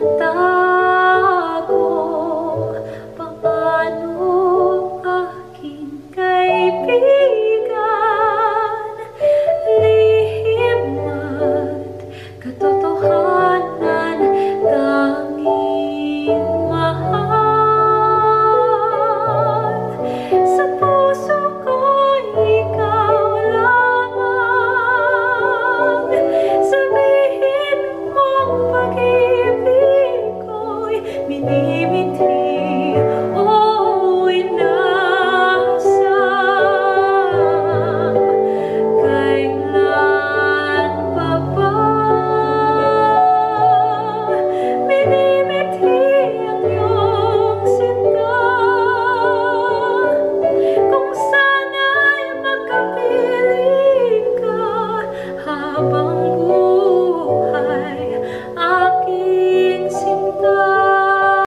Natal. believe in thee.